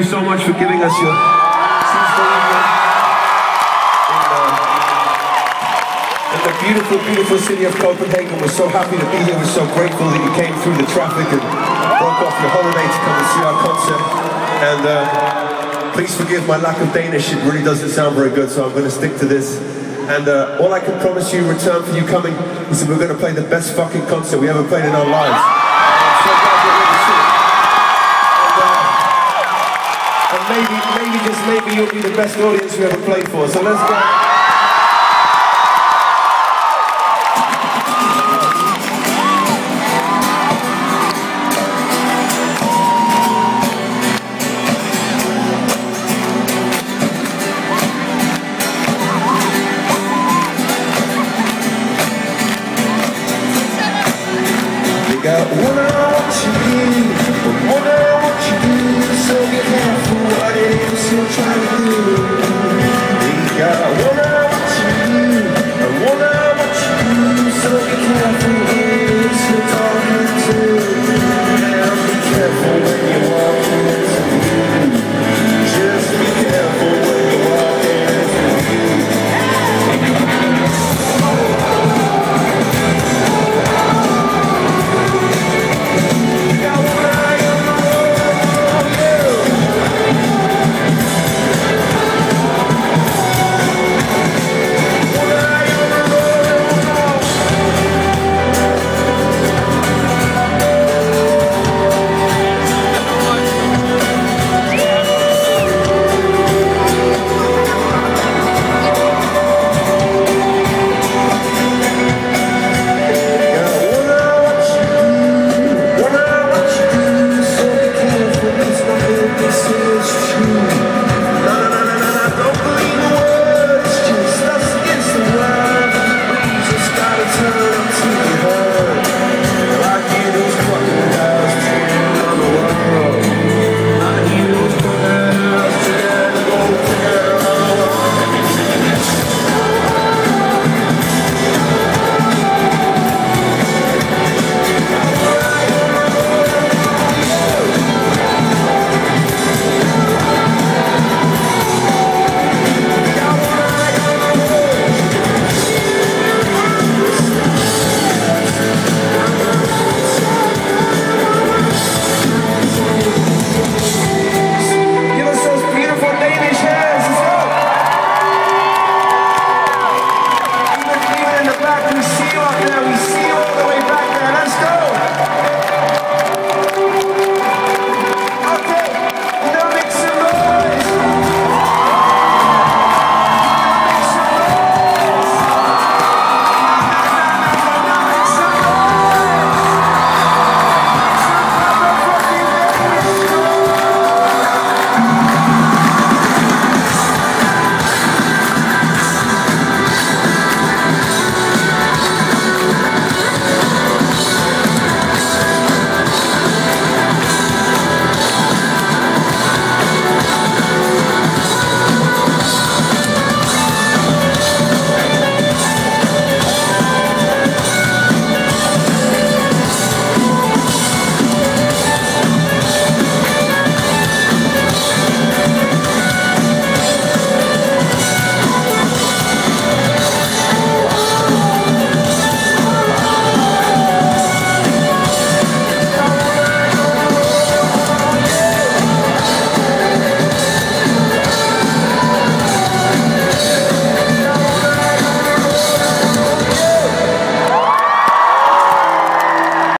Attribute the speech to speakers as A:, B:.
A: you so much for giving us your. In, uh, the beautiful, beautiful city of Copenhagen. We're so happy to be here. We're so grateful that you came through the traffic and broke off your holiday to come and see our concert. And uh, please forgive my lack of Danish. It really doesn't sound very good, so I'm going to stick to this. And uh, all I can promise you in return for you coming is that we're going to play the best fucking concert we ever played in our lives. Maybe, maybe, just maybe you'll be the best audience we ever played for. So let's go. Got one